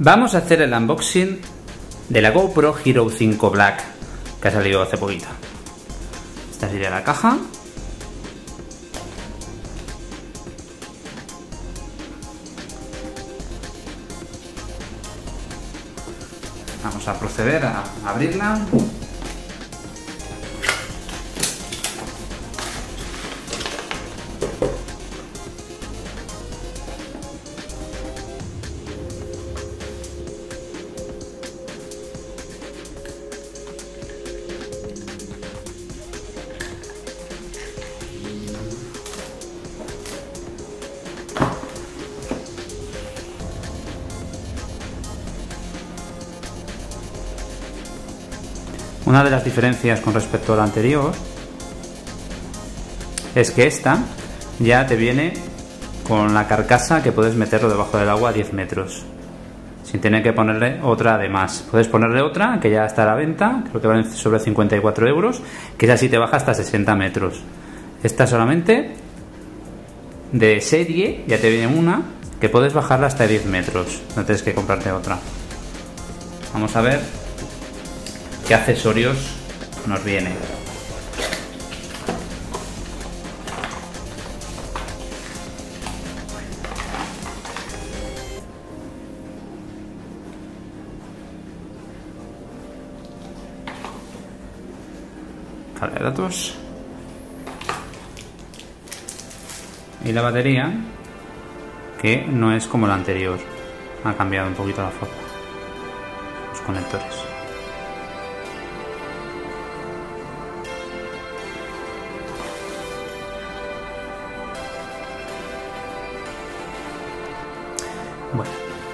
Vamos a hacer el unboxing de la GoPro Hero 5 Black que ha salido hace poquito. Esta sería la caja. Vamos a proceder a abrirla. Una de las diferencias con respecto a la anterior es que esta ya te viene con la carcasa que puedes meterlo debajo del agua a 10 metros sin tener que ponerle otra además. Puedes ponerle otra que ya está a la venta, creo que vale sobre 54 euros, que es así te baja hasta 60 metros. Esta solamente de serie, ya te viene una que puedes bajarla hasta 10 metros, no tienes que comprarte otra. Vamos a ver qué accesorios nos viene. De datos. Y la batería, que no es como la anterior. Ha cambiado un poquito la forma. Los conectores.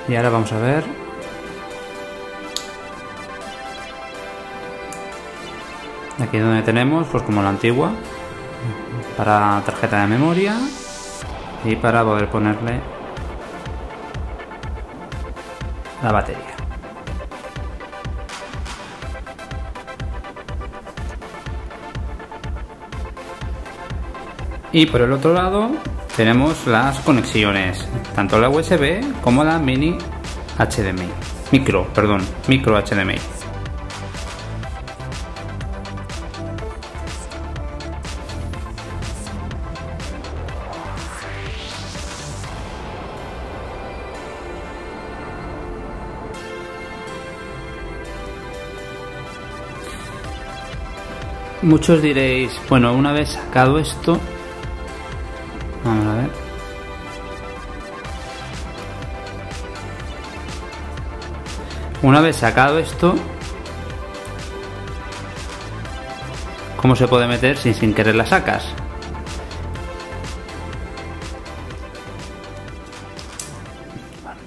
Y ahora vamos a ver. Aquí donde tenemos pues como la antigua para tarjeta de memoria y para poder ponerle la batería. Y por el otro lado tenemos las conexiones tanto la USB como la mini HDMI micro perdón micro HDMI Muchos diréis, bueno, una vez sacado esto, vamos a ver. Una vez sacado esto, ¿cómo se puede meter si sin querer la sacas?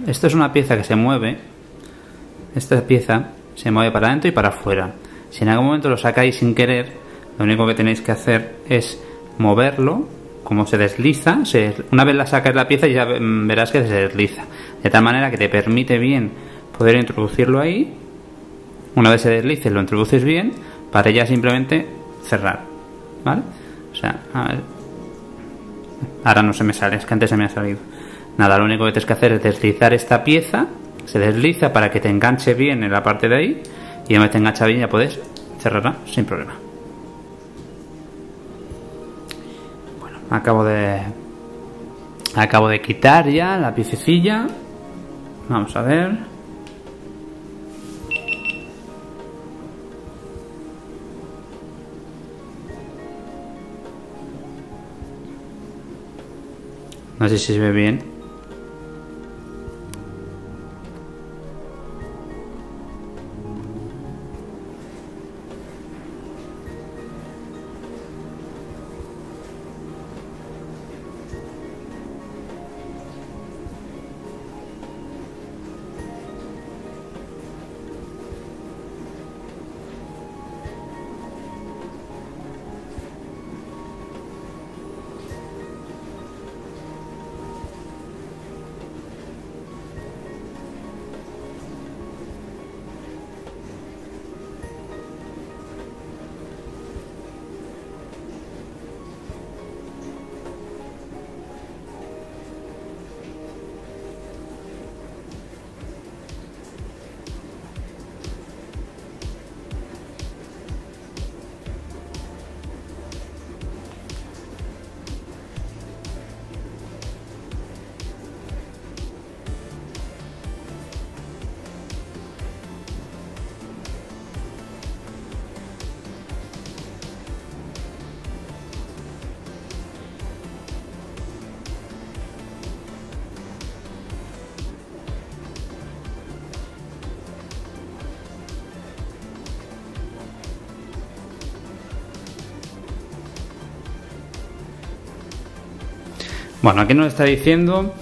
Esto es una pieza que se mueve. Esta pieza se mueve para adentro y para afuera. Si en algún momento lo sacáis sin querer, lo único que tenéis que hacer es moverlo como se desliza una vez la sacas la pieza ya verás que se desliza. De tal manera que te permite bien poder introducirlo ahí. Una vez se deslice lo introduces bien para ya simplemente cerrar ¿vale? o sea a ver. Ahora no se me sale es que antes se me ha salido. Nada lo único que tienes que hacer es deslizar esta pieza se desliza para que te enganche bien en la parte de ahí y una vez te engancha bien ya puedes cerrarla sin problema acabo de acabo de quitar ya la piececilla. Vamos a ver. No sé si se ve bien Bueno, aquí nos está diciendo,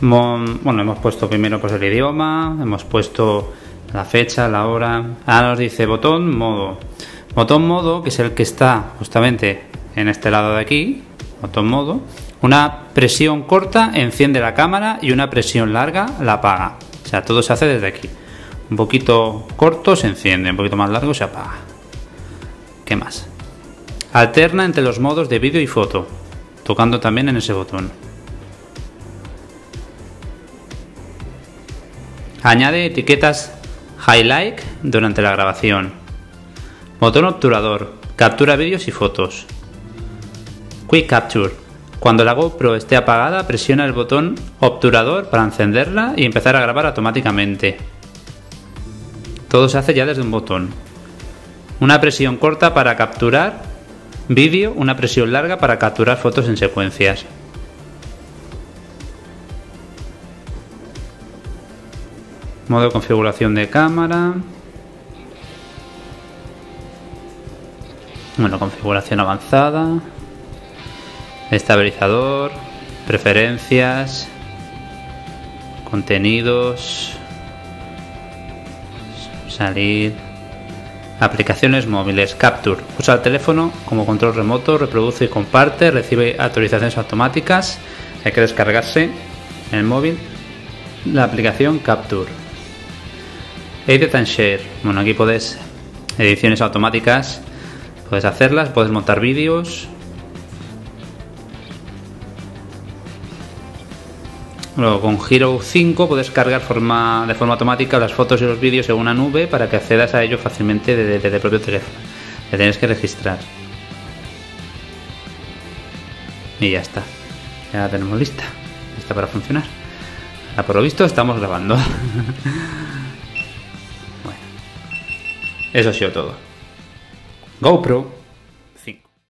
bueno, hemos puesto primero pues el idioma, hemos puesto la fecha, la hora. Ahora nos dice botón modo. Botón modo, que es el que está justamente en este lado de aquí, botón modo. Una presión corta enciende la cámara y una presión larga la apaga. O sea, todo se hace desde aquí. Un poquito corto se enciende, un poquito más largo se apaga. ¿Qué más? Alterna entre los modos de vídeo y foto, tocando también en ese botón. Añade etiquetas highlight durante la grabación. Botón obturador, captura vídeos y fotos. Quick Capture. Cuando la GoPro esté apagada, presiona el botón obturador para encenderla y empezar a grabar automáticamente. Todo se hace ya desde un botón. Una presión corta para capturar vídeo, una presión larga para capturar fotos en secuencias. Modo de configuración de cámara. Bueno, configuración avanzada. Estabilizador. Preferencias. Contenidos. Salir. Aplicaciones móviles. Capture. Usa el teléfono como control remoto. Reproduce y comparte. Recibe actualizaciones automáticas. Hay que descargarse en el móvil la aplicación Capture. Edit and Share. Bueno, aquí puedes ediciones automáticas, puedes hacerlas, puedes montar vídeos. Luego con Hero 5 puedes cargar de forma automática las fotos y los vídeos en una nube para que accedas a ello fácilmente desde, el propio teléfono. Te tienes que registrar. Y ya está. Ya la tenemos lista. Lista para funcionar. A por lo visto estamos grabando. Eso ha sido todo. GoPro